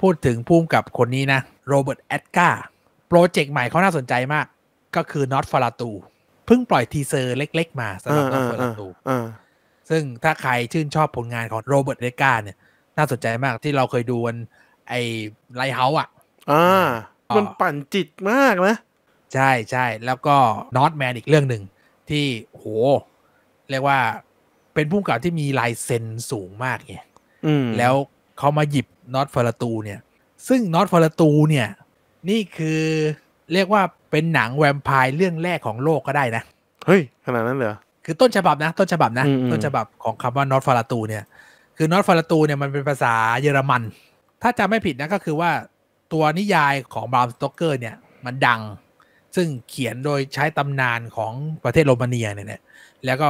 พูดถึงพุ่มกับคนนี้นะ Robert Eggers โปรเจกต์ใหม่เขาน่าสนใจมาก ก็คือ Not f a r a t u เพิ่งปล่อยทีเซอร์เล็ก ๆ มาสำหรับ Not f a r a t u ซึ่งถ้าใครชื่นชอบผลงานของ Robert Eggers เนี่ย น่าสนใจมากที่เราเคยดูกันไอ้ Lighthouse อะอ่ามันปั่นจิตมากนะใช่ใช่แล้วก็ Northman อีกเรื่องหนึ่งที่โห เรียกว่าเป็นผู้กำกับที่มีลายเซ็นสูงมากไงอืมแล้วเขามาหยิบ นอตฟาราตูเนี่ย ซึ่งนอตฟาราตูเนี่ย นี่คือเรียกว่าเป็นหนังแวมไพร์เรื่องแรกของโลกก็ได้นะ เฮ้ย ขนาดนั้นเหรอคือต้นฉบับนะ ต้นฉบับนะอืมอืมต้นฉบับของคำว่านอตฟาราตูเนี่ย คือนอตฟาราตูเนี่ยมันเป็นภาษาเยอรมัน ถ้าจำไม่ผิดนะก็คือว่าตัวนิยายของบราวน์สโตเกอร์เนี่ยมันดัง ซึ่งเขียนโดยใช้ตำนานของประเทศโรมาเนียเนี่ย แล้วก็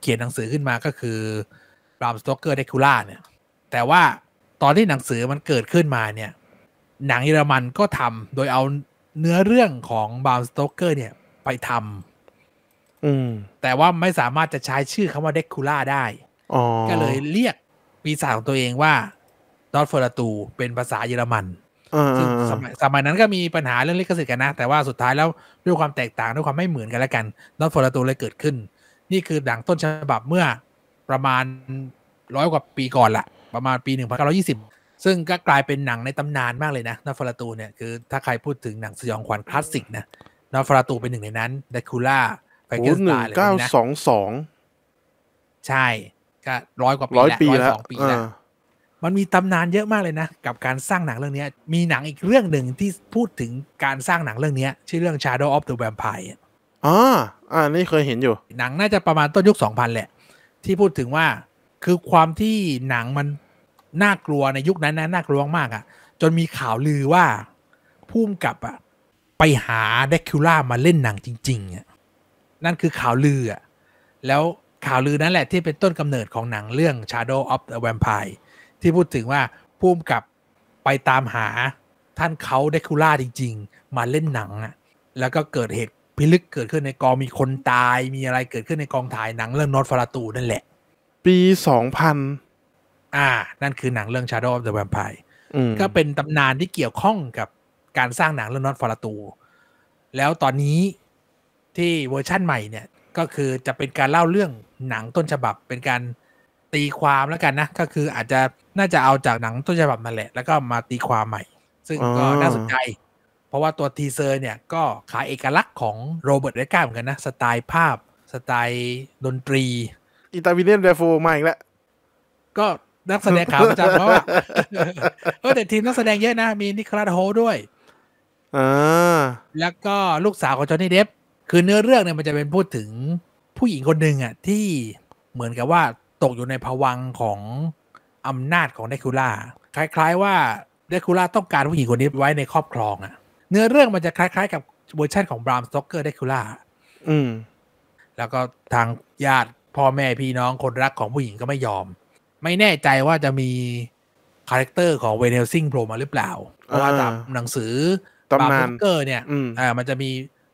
เขียนหนังสือขึ้นมาก็คือ Bram Stoker's Dracula เนี่ย แต่ว่า ตอนที่หนังสือมันเกิดขึ้นมาเนี่ย หนังเยอรมันก็ทำโดยเอาเนื้อเรื่องของ Bram Stoker เนี่ยไปทำอืมแต่ว่าไม่สามารถจะใช้ชื่อคำว่าเดคูล่าได้อ๋อก็เลยเรียกปีศาจของตัวเองว่า Nosferatu เป็นภาษาเยอรมันอ่าซึ่งอ่าสมัยสมัยนั้นก็มีปัญหาเรื่องลิขสิทธิ์กันนะ แต่ว่าสุดท้ายแล้วด้วยความแตกต่างด้วยความไม่เหมือนกันแล้วกันดอทเฟอร์ตูเลยเกิดขึ้น นี่คือดังต้นฉบับเมื่อประมาณร้อยกว่าปีก่อนละ ประมาณปี 1920 ซึ่งก็กลายเป็นหนังในตำนานมากเลยนะนอตฟอร์ตูเนี่ยคือถ้าใครพูดถึงหนังสยองขวัญคลาสสิกนะนอตฟอร์ตูเป็นหนึ่งในนั้นเดคูล่าไฟโอ้เกอร์สหนึ่ตางร์อะไรพวเก้ากนี้นะสองสองใช่ก็ร้อยกว่าปีร้อยแล้วปีร้อยแล้วสองปีแล้วอ่ามันมีตำนานเยอะมากเลยนะ กับการสร้างหนังเรื่องเนี้ยมีหนังอีกเรื่องหนึ่งที่พูดถึงการสร้างหนังเรื่องเนี้ยชื่อเรื่อง Shadow of the Vampire อะอ๋ออ่านี่เคยเห็นอยู่ หนังน่าจะประมาณต้นยุค 2000 แหละ ที่พูดถึงว่า คือความที่หนังมันน่ากลัวในยุคนั้นนะน่ากลัวมากอะ่ะ จนมีข่าวลือว่าพุ่มกับอะไปหาเดคิล่ามาเล่นหนังจริงๆอะนั่นคือข่าวลืออะแล้วข่าวลือนั่นแหละที่เป็นต้นกำเนิดของหนังเรื่อง Shadow of the Vampire ที่พูดถึงว่าพุ่มกับไปตามหาท่านเขาเดคิล่าจริง ๆ มาเล่นหนังอะแล้วก็เกิดเหตุพิลึกเกิดขึ้นในกองมีคนตายมีอะไรเกิดขึ้นในกองถ่ายหนังเรื่องนอตฟาราตูนั่นแหละ ปีสองพันอ่า นั่นคือหนังเรื่อง Shadow of the Vampire อืมก็เป็นตำนานที่เกี่ยวข้องกับการสร้างหนังเรื่องนอตฟาราตูแล้วตอนนี้ที่เวอร์ชั่นใหม่เนี่ย ก็คือจะเป็นการเล่าเรื่องหนังต้นฉบับเป็นการตีความแล้วกันนะ ก็คืออาจจะน่าจะเอาจากหนังต้นฉบับนั่นแหละ แล้วก็มาตีความใหม่ ซึ่งก็น่าสนใจ เพราะว่าตัวทีเซอร์เนี่ย ก็ขายเอกลักษณ์ของ Robert Eggers เหมือนกันนะ สไตล์ภาพ สไตล์ดนตรี อีตา Willem Dafoe มาอีกแล้วก็นักแสดงขาประจำเพราะว่าเออแต่ทีมนักแสดงเยอะนะ มี Nicholas Hoult ด้วยอ่าแล้วก็ลูกสาวของ Johnny Depp คือเนื้อเรื่องเนี่ยมันจะเป็นพูดถึงผู้หญิงคนหนึ่งอะ ที่เหมือนกับว่าตกอยู่ในภวังค์ของอำนาจของเดคูล่าคล้ายๆ ว่าเดคูล่าต้องการผู้หญิงคนนี้ไว้ในครอบครองอะ เนื้อเรื่องมันจะคล้าย ๆ กับเวอร์ชันของ Bram Stoker's Dracula อืม แล้วก็ทางญาติ พ่อแม่พี่น้องคนรักของผู้หญิงก็ไม่ยอม ไม่แน่ใจว่าจะมีคาแรคเตอร์ของ Van Helsing โผล่มาหรือเปล่า เพราะว่าอ่าตามหนังสือตำนาน Stoker เนี่ยอืมอ่ามันจะมี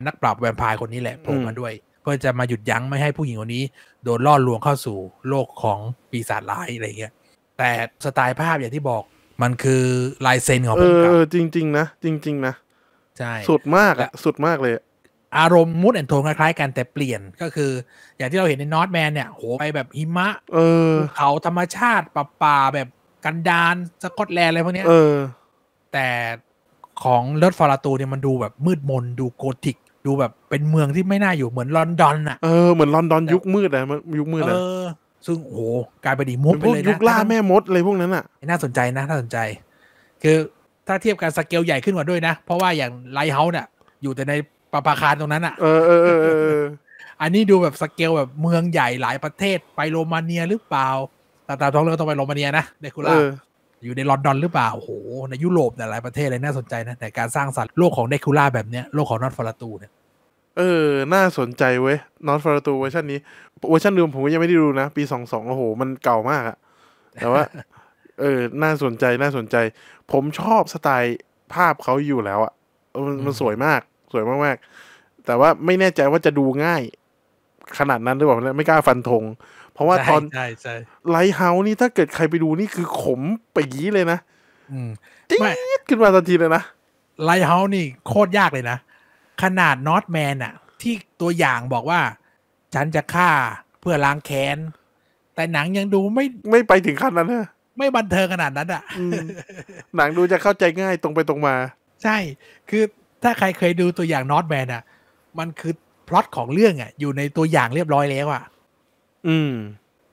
นักปราบแวมไพร์คนนี้แหละโผล่มาอืมด้วย เพื่อจะมาหยุดยั้งไม่ให้ผู้หญิงคนนี้ โดนล่อลวงเข้าสู่โลกของปีศาจร้ายอะไรเงี้ยแต่สไตล์ภาพอย่างที่บอกมันคือลายเซ็นของเอ่อผู้กำกับจริง ๆ นะ จริง ๆ นะ ใช่ สุดมากอะสุดมากเลย อารมณ์ mood and tone คล้ายๆกันแต่เปลี่ยนก็คือ อย่างที่เราเห็นใน Northman เนี่ยโหไปแบบหิมะ เออภูเขาธรรมชาติป่าป่าๆแบบกันดานสกอตแลนด์อะไรพวกเนี้ยเออ แต่ของ Nosferatu เนี่ยมันดูแบบมืดมนดูโกธิก ดูแบบเป็นเมืองที่ไม่น่าอยู่เหมือนลอนดอนอะเออเหมือนลอนดอนยุคมืดอะมันยุคมืดเออะอ ซึ่งโหกลายเป็นอีกมุกเป็นไปพวกเลยนะ ยุคล่าแม่มดอะไรพวกนั้นอะน่าสนใจนะน่าสนใจ คือถ้าเทียบกันสเกลใหญ่ขึ้นกว่าด้วยนะ เพราะว่าอย่าง Lighthouse เนี่ยอยู่แต่ใน ประภาคารตรงนั้นอะเออเออเออเออเอออันนี้ดูแบบสเกลแบบเมืองใหญ่หลายประเทศไปโรมาเนียหรือเปล่าตามตามท้องเรื่องต้องไปโรมาเนียนะเดคูเอออยู่ในลอนดอนหรือเปล่าโอ้โหในยุโรปเนี่ยหลายประเทศเลยน่าสนใจนะแต่การสร้างสรรค์โลกของเดคูล่าแบบเนี้ยโลกของ Nosferatu เนี่ยเออ น่าสนใจเว้ย Nosferatu เวอร์ชันนี้เวอร์ชันเดิมผมก็ยังไม่ได้ดูนะ ปีสองสองโอ้โห มันเก่ามากอะแต่ว่า เออ น่าสนใจน่าสนใจ ผมชอบสไตล์ภาพเขาอยู่แล้วอะเออมันมันสวยมาก สวยมากๆ แต่ว่าไม่แน่ใจว่าจะดูง่าย ขนาดนั้นหรือเปล่าไม่กล้าฟันธงเพราะว่าตอนใช่ใช่ Lighthouse นี่ถ้าเกิดใครไปดูนี่คือขมปี๋เลยนะอืมจี๊ดไม่ขึ้นมาทันทีเลยนะ Lighthouse นี่โคตรยากเลยนะ ขนาด Northman อะที่ตัวอย่างบอกว่า ฉันจะฆ่าเพื่อล้างแค้น แต่หนังยังดูไม่ไม่ไปถึงขั้นนั้นนะไม่บันเทิงขนาดนั้นอะอืมหนังดูจะเข้าใจง่ายตรงไปตรงมา ใช่ คือ ถ้าใครเคยดูตัวอย่างนอตแมนอะมันคือพล็อตของเรื่องอะอยู่ในตัวอย่างเรียบร้อยแล้วอะอืม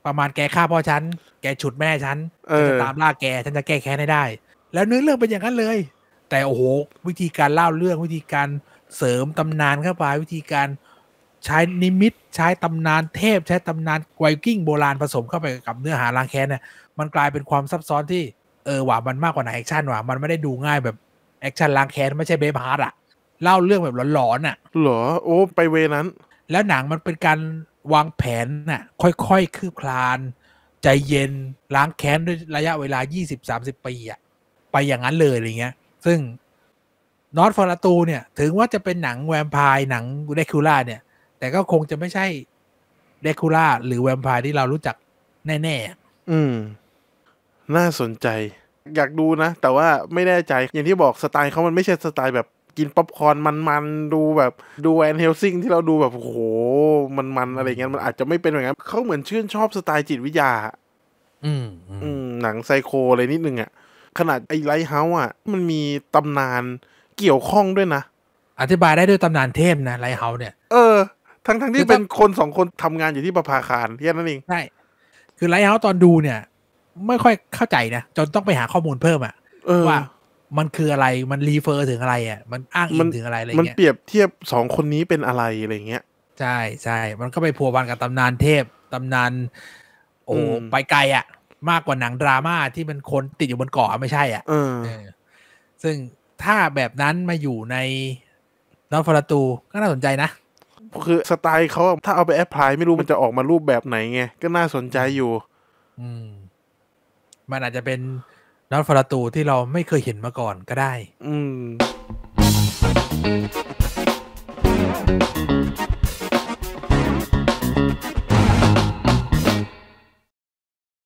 ประมาณแกฆ่าพ่อฉัน แกฉุดแม่ฉันเอฉันอจะตามล่าแก ฉันจะแก้แค้นให้ได้ แล้วเนื้อเรื่องเป็นอย่างนั้นเลย แต่โอ้โห วิธีการเล่าเรื่องวิธีการเสริมตำนานเข้าไปวิธีการใช้นิมิตใช้ตำนานเทพใช้ตำนานไวกิ้งโบราณผสมเข้าไปกับเนื้อหาล้างแค้นเนี่ยมันกลายเป็นความซับซ้อนที่เออว่ะมันมากกว่าหนังแอคชั่นว่ะมันไม่ได้ดูง่ายแบบ แอคชั่นล้างแค้นไม่ใช่ Braveheart อะเล่าเรื่องแบบหลอนๆอะเหรอโอ้ไปอย่างนั้น แล้วหนังมันเป็นการวางแผนน่ะ ค่อยๆคืบคลาน ใจเย็นล้างแค้นด้วยระยะเวลา 20-30 ปีอะไปอย่างนั้นเลยอะไรเงี้ย ซึ่งNosferatu เนี่ย ถึงว่าจะเป็นหนังแวมไพร์หนังเดคูล่าเนี่ย แต่ก็คงจะไม่ใช่เดคูล่าหรือแวมไพร์ที่เรารู้จักแน่ ๆ อืม น่าสนใจ อยากดูนะ แต่ว่าไม่แน่ใจอย่างที่บอกสไตล์เขามันไม่ใช่สไตล์แบบกินป๊อปคอร์นมันๆดูแบบดู Van Helsing ที่เราดูแบบโอ้โหมันๆอะไรเงี้ยมันอาจจะไม่เป็นอย่างนั้นเขาเหมือนชื่นชอบสไตล์จิตวิทยา อืมอืมอืมหนังไซโคอะไรนิดนึงอะขนาดไอ้ Lighthouse อะมันมีตำนานเกี่ยวข้องด้วยนะ อธิบายได้ด้วยตำนานเทพนะ Lighthouse เนี่ย เออ ทั้งทั้งๆที่คือเป็นคนสองคนทำงานอยู่ที่ประภาคารแค่นั้นเองใช่คือ Lighthouse ตอนดูเนี่ย ไม่ค่อยเข้าใจนะ จนต้องไปหาข้อมูลเพิ่มอะเออว่ามันคืออะไรมัน refer ถึงอะไรอะ มันอ้างอิมังนถึงอะไรอะไรมันเงี้ยเปรียบเทียบสองคนนี้เป็นอะไรอะไรเงี้ยใช่ใช่มันก็ไปพัวพันกับตำนานเทพตำนาน โอ้อืมไปไกลอะ มากกว่าหนังดราม่าที่มันคนติดอยู่บนเกาะไม่ใช่อะเออเออซึ่งถ้าแบบนั้นมาอยู่ในนอตฟอร์ตูก็น่าสนใจนะ คือสไตล์เขาอะถ้าเอาไปแอพพลายไม่รู้มันจะออกมารูปแบบไหนไง ก็น่าสนใจอยู่ อืม มันอาจจะเป็นนอตฟาราตูที่เราไม่เคยเห็นมาก่อนก็ได้ อืม